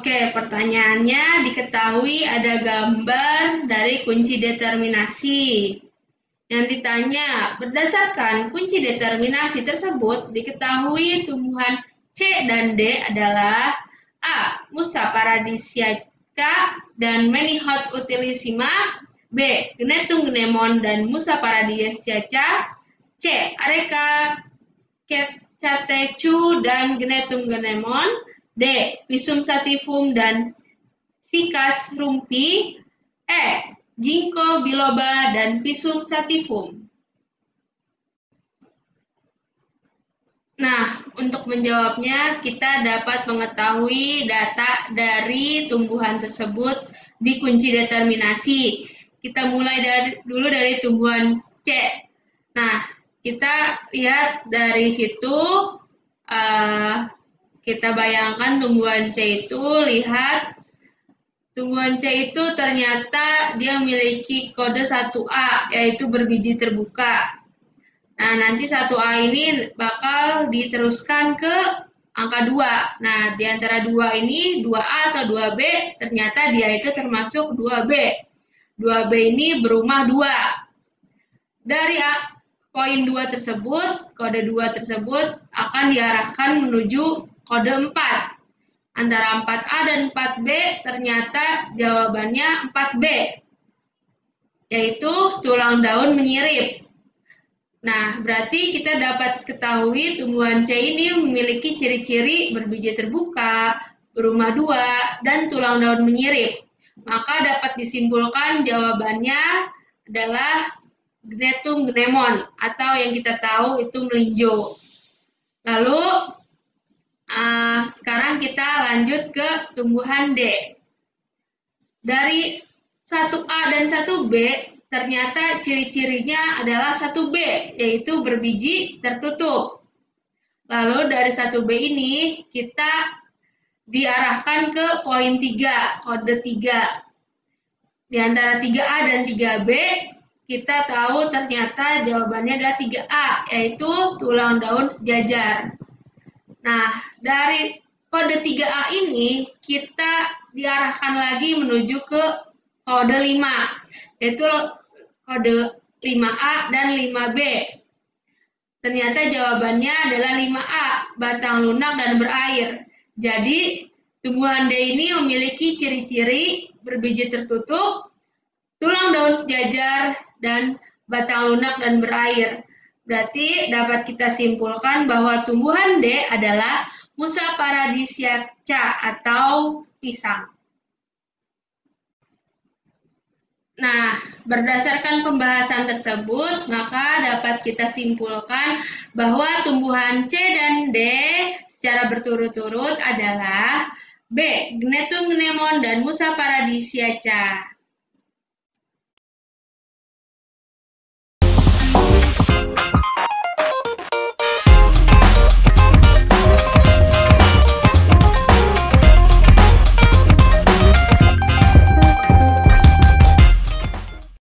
Oke, pertanyaannya diketahui ada gambar dari kunci determinasi. Yang ditanya, berdasarkan kunci determinasi tersebut, diketahui tumbuhan C dan D adalah A. Musa paradisiaca dan Manihot utilissima B. Gnetum gnemon dan Musa paradisiaca C. Areca catechu dan Gnetum gnemon D. Pisum sativum dan Sikas rumpi. E. Ginkgo biloba dan Pisum sativum. Nah, untuk menjawabnya kita dapat mengetahui data dari tumbuhan tersebut di kunci determinasi. Kita mulai dari, dulu dari tumbuhan C. Nah, kita lihat dari situ uh, kita bayangkan tumbuhan C itu, lihat tumbuhan C itu ternyata dia memiliki kode 1A, yaitu berbiji terbuka. Nah, nanti 1A ini bakal diteruskan ke angka 2. Nah, di antara 2 ini, 2A atau 2B, ternyata dia itu termasuk 2B. 2B ini berumah 2. Dari poin 2 tersebut, kode 2 tersebut akan diarahkan menuju kode 4. Antara 4A dan 4B ternyata jawabannya 4B, yaitu tulang daun menyirip. Nah, berarti kita dapat ketahui tumbuhan C ini memiliki ciri-ciri berbiji terbuka, berumah dua, dan tulang daun menyirip. Maka dapat disimpulkan jawabannya adalah Gnetum gnemon atau yang kita tahu itu melinjo. Lalu Uh, sekarang kita lanjut ke tumbuhan D. Dari 1A dan 1B, ternyata ciri-cirinya adalah 1B, yaitu berbiji tertutup. Lalu dari 1B ini, kita diarahkan ke poin 3, kode 3. Di antara 3A dan 3B, kita tahu ternyata jawabannya adalah 3A, yaitu tulang daun sejajar. Nah, dari kode 3A ini kita diarahkan lagi menuju ke kode 5, yaitu kode 5A dan 5B. Ternyata jawabannya adalah 5A, batang lunak dan berair. Jadi, tumbuhan D ini memiliki ciri-ciri berbiji tertutup, tulang daun sejajar, dan batang lunak dan berair. Berarti dapat kita simpulkan bahwa tumbuhan D adalah Musa paradisiaca atau pisang. Nah, berdasarkan pembahasan tersebut, maka dapat kita simpulkan bahwa tumbuhan C dan D secara berturut-turut adalah B. Gnetum gnemon dan Musa paradisiaca.